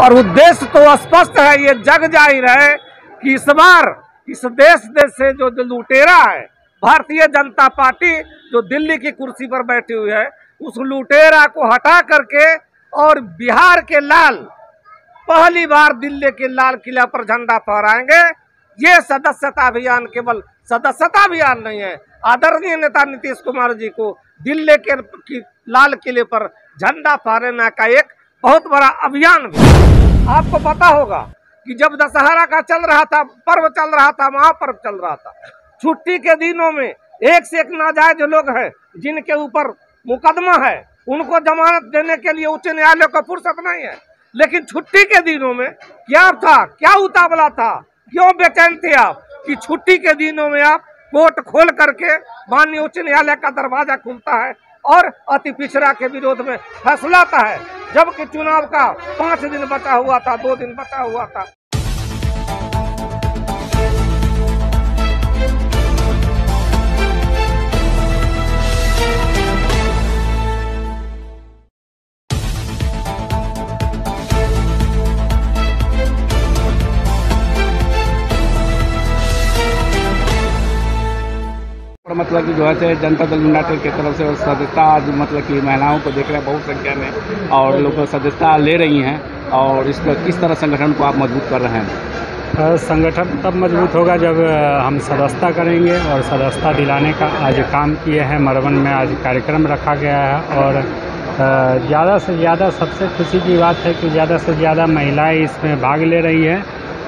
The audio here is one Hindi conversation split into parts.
और उद्देश्य तो स्पष्ट है, ये जग ज़ाहिर है कि इस बार, इस देश देश से जो लुटेरा है, भारतीय जनता पार्टी जो दिल्ली की कुर्सी पर बैठी हुई है, उस लुटेरा को हटा करके और बिहार के लाल, पहली बार दिल्ली के लाल किला पर झंडा फहराएँगे। ये सदस्यता अभियान केवल सदस्यता अभियान नहीं है। आदरणीय नेता नीतीश कुमार जी को दिल्ली के लाल किले पर झंडा फहराने का एक बहुत बड़ा अभियान भी। आपको पता होगा कि जब दशहरा का चल रहा था, पर्व चल रहा था, महापर्व चल रहा था, छुट्टी के दिनों में एक से एक नाजायज लोग हैं, जिनके ऊपर मुकदमा है। उनको जमानत देने के लिए उच्च न्यायालय को फुर्सत नहीं है। लेकिन छुट्टी के दिनों में क्या था, क्या उतावला था? क्यों बेचैन थे आप कि छुट्टी के दिनों में आप कोर्ट खोल करके माननीय उच्च न्यायालय का दरवाज़ा खुलता है और अति पिछड़ा के विरोध में फैसलाता है? जबकि चुनाव का पाँच दिन बचा हुआ था दो दिन बचा हुआ था। मतलब कि जो है जनता दल यूनाइटेड की तरफ़ से सदस्यता आज मतलब कि महिलाओं को देख रहे हैं बहुत संख्या में और लोग सदस्यता ले रही हैं और इस पर किस तरह संगठन को आप मज़बूत कर रहे हैं? संगठन तब मज़बूत होगा जब हम सदस्यता करेंगे और सदस्यता दिलाने का आज काम किए हैं। मरवन में आज कार्यक्रम रखा गया है और ज़्यादा से ज़्यादा सबसे खुशी की बात है कि ज़्यादा से ज़्यादा महिलाएँ इसमें भाग ले रही हैं।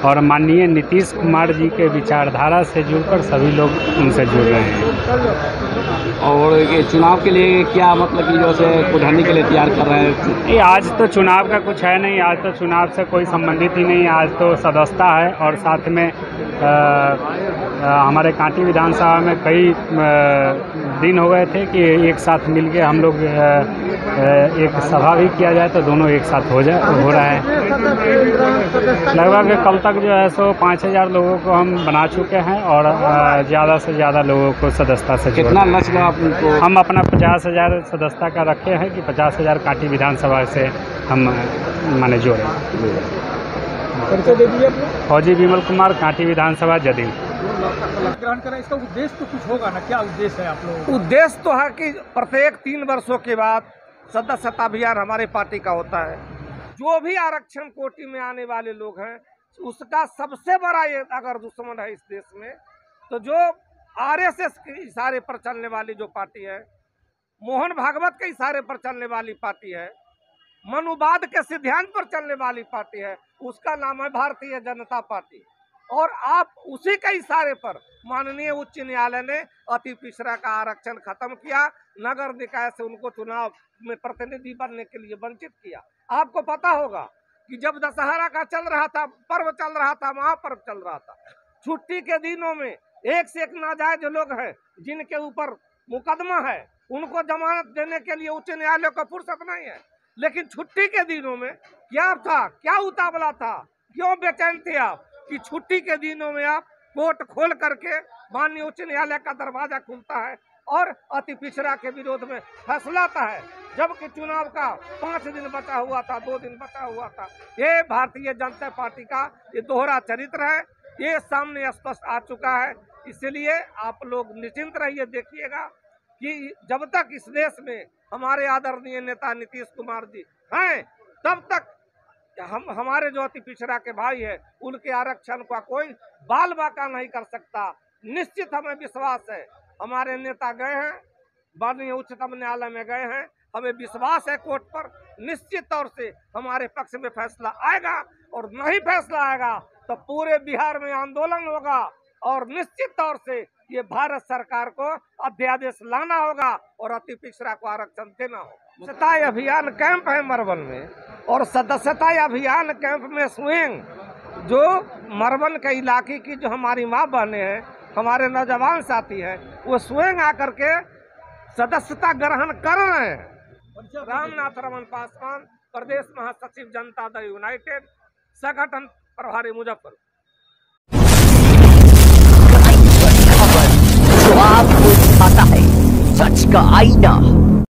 और माननीय नीतीश कुमार जी के विचारधारा से जुड़कर सभी लोग उनसे जुड़ रहे हैं। और ये चुनाव के लिए क्या मतलब कि जो है कुढ़ानी के लिए तैयार कर रहे हैं? ये आज तो चुनाव का कुछ है नहीं आज तो चुनाव से कोई संबंधित ही नहीं आज तो सदस्यता है और साथ में अ, अ, हमारे कांटी विधानसभा में कई दिन हो गए थे कि एक साथ मिल के हम लोग अ, एक सभा भी किया जाए तो दोनों एक साथ हो जाए हो रहा है। लगभग कल तक जो है सो पाँच हज़ार लोगों को हम बना चुके हैं और ज़्यादा से ज़्यादा लोगों को सदस्यता से कितना लक्ष्य है। आप उनको हम अपना पचास हज़ार सदस्यता का रखे हैं कि पचास हज़ार कांटी विधानसभा से हम माने जोड़ें फौजी विमल कुमार कांटी विधानसभा जदयू। ग्रहण करें इसका उद्देश्य तो कुछ होगा ना? क्या उद्देश्य है आप लोगों उद्देश्य तो है कि प्रत्येक तीन वर्षों के बाद सदस्यता अभियान हमारे पार्टी का होता है। जो भी आरक्षण कोटि में आने वाले लोग हैं उसका सबसे बड़ा ये अगर दुश्मन है इस देश में तो जो आरएसएस के इशारे पर चलने वाली जो पार्टी है, मोहन भागवत के इशारे पर चलने वाली पार्टी है मनुवाद के सिद्धांत पर चलने वाली पार्टी है, उसका नाम है भारतीय जनता पार्टी। और आप उसी के इशारे पर माननीय उच्च न्यायालय ने अति पिछड़ा का आरक्षण खत्म किया, नगर निकाय से उनको चुनाव में प्रतिनिधि बनने के लिए वंचित किया। आपको पता होगा कि जब दशहरा का चल रहा था, पर्व चल रहा था, महापर्व चल रहा था, छुट्टी के दिनों में एक से एक नाजायज लोग हैं, जिनके ऊपर मुकदमा है, उनको जमानत देने के लिए उच्च न्यायालय को फुर्सत नहीं है। लेकिन छुट्टी के दिनों में क्या था, क्या उतावला था? क्यों बेचैन थे आप कि छुट्टी के दिनों में आप कोर्ट खोल करके माननीय उच्च न्यायालय का दरवाज़ा खुलता है और अति पिछड़ा के विरोध में फैसलाता है? जबकि चुनाव का पाँच दिन बचा हुआ था, दो दिन बचा हुआ था। ये भारतीय जनता पार्टी का ये दोहरा चरित्र है, ये सामने स्पष्ट आ चुका है। इसलिए आप लोग निश्चिंत रहिए, देखिएगा कि जब तक इस देश में हमारे आदरणीय नेता नीतीश कुमार जी हैं, तब तक हम, हमारे जो अति पिछड़ा के भाई है, उनके आरक्षण का कोई बाल बाका नहीं कर सकता। निश्चित हमें विश्वास है। हमारे नेता गए हैं, माननीय उच्चतम न्यायालय में गए हैं हमें विश्वास है कोर्ट पर, निश्चित तौर से हमारे पक्ष में फैसला आएगा और नहीं फैसला आएगा तो पूरे बिहार में आंदोलन होगा और निश्चित तौर से ये भारत सरकार को अध्यादेश लाना होगा और अति पिछड़ा को आरक्षण देना होगा। सदस्यता अभियान कैंप है मरवन में और सदस्यता अभियान कैंप में स्वयं जो मरवन के इलाके की जो हमारी माँ बहने हैं, हमारे नौजवान साथी हैं, वो स्वयं आकर के सदस्यता ग्रहण कर रहे हैं। रामनाथ रमन पासवान, प्रदेश महासचिव जनता दल यूनाइटेड, संगठन प्रभारी मुजफ्फर। जो आपको दिखाता है, सच का आईना